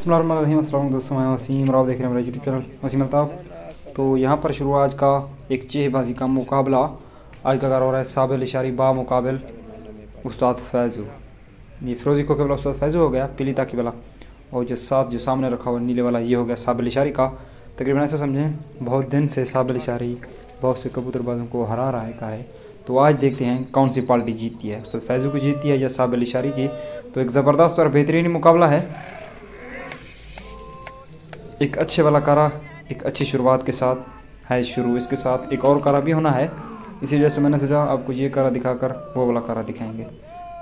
बसमीम दोस्तों, मैं वसीम राव देख रहे हैं मेरा यूट्यूब चैनल वसीम अल्ताफ़। तो यहाँ पर शुरू आज का एक चेहबाजी का मुकाबला। आज का कर हो रहा है साबिल इशारी बा मुकाबल। उस्ताद फैज़ू। ये फिरोज़ी को केवल उस्ताद फैज़ू हो गया, पीली ताकि वाला। और जो साथ, जो सामने रखा हुआ नीले वाला, ये हो गया साबिल इशारी का। तकरीबन ऐसा समझें, बहुत दिन से साबिल इशारी, बहुत से कबूतरबाजों को हरा रहा है का है तो आज देखते हैं कौन सी पार्टी जीतती है। उस्ताद फैज़ू की जीतती है या साबिल इशारी की। तो एक ज़बरदस्त और बेहतरीन मुकाबला है। एक अच्छे वाला कारा, एक अच्छी शुरुआत के साथ, है शुरू इसके साथ, एक और कारा भी होना है। इसी वजह से मैंने सोचा आपको ये कारा दिखाकर वो वाला कारा दिखाएँगे।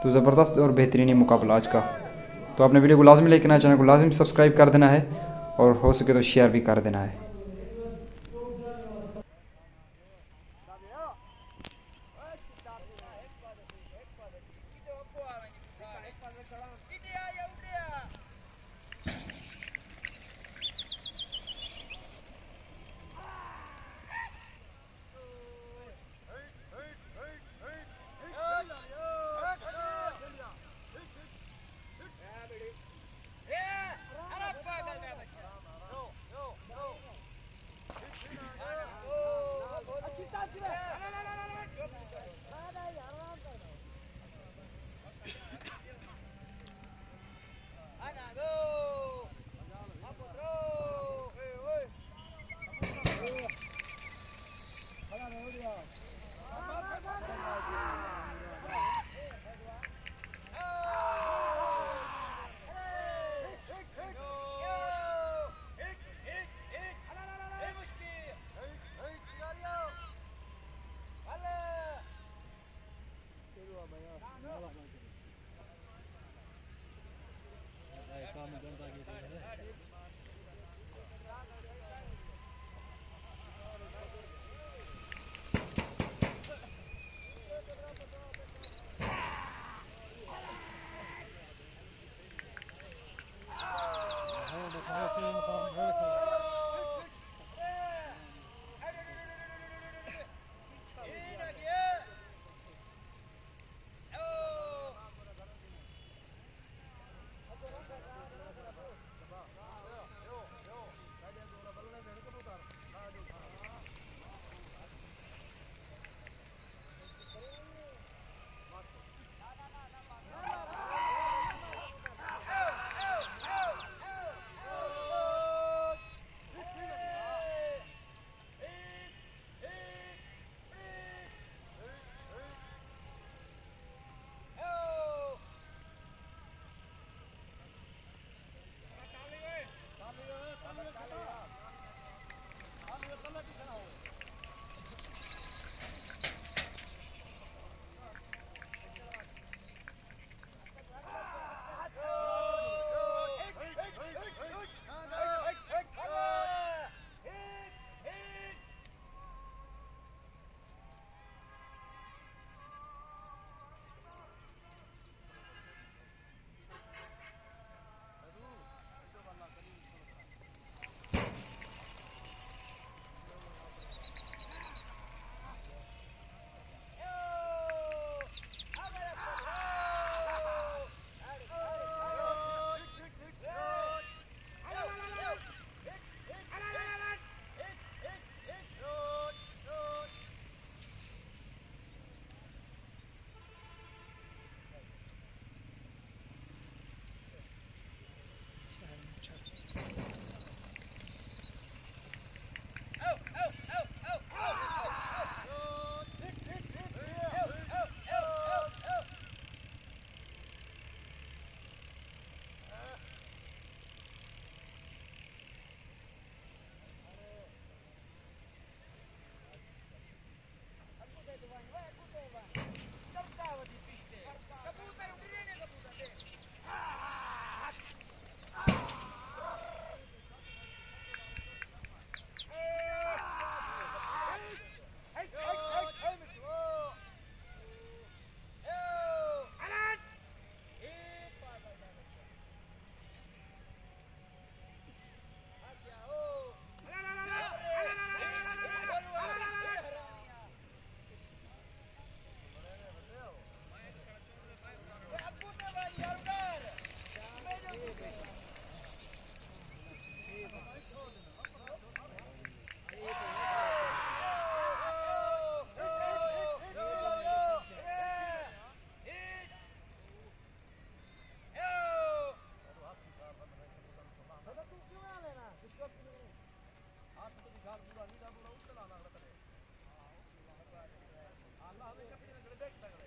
तो ज़बरदस्त और बेहतरीन मुकाबला आज का। तो आपने वीडियो को लाजमी लाइक करना चैनल को लाजमी सब्सक्राइब कर देना है और हो सके तो शेयर भी कर देना है। അനീതാ ഉള്ളതാണ് അവിടെ തന്നെ അല്ല അത് കഴിഞ്ഞപ്പോൾ ഞങ്ങൾ ഇതായിട്ടുണ്ടാകളെ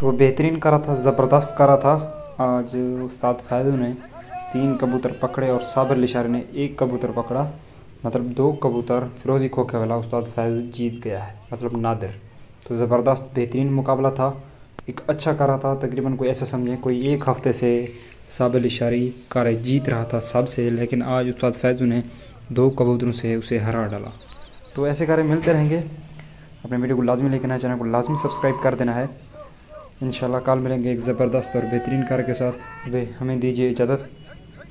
तो बेहतरीन करा था, ज़बरदस्त करा था। आज उस्ताद फैजू ने तीन कबूतर पकड़े और साबिर लिशारे ने एक कबूतर पकड़ा। मतलब दो कबूतर फिरोजी खोखे वाला उस्ताद फैज जीत गया है मतलब नादिर। तो ज़बरदस्त बेहतरीन मुकाबला था, एक अच्छा करा था। तकरीबन कोई ऐसा समझें, कोई एक हफ़्ते से साबिर इशारी कार जीत रहा था सबसे, लेकिन आज उस्ताद फैजू ने दो कबूतरों से उसे हरा डाला। तो ऐसे कार्य मिलते रहेंगे। अपने वीडियो को लाजमी लेकर चैनल को लाजमी सब्सक्राइब कर देना है। इन कल मिलेंगे एक ज़बरदस्त और बेहतरीन कार के साथ। वे हमें दीजिए इजाज़त,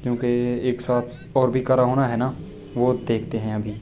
क्योंकि एक साथ और भी कारा होना है ना, वो देखते हैं अभी।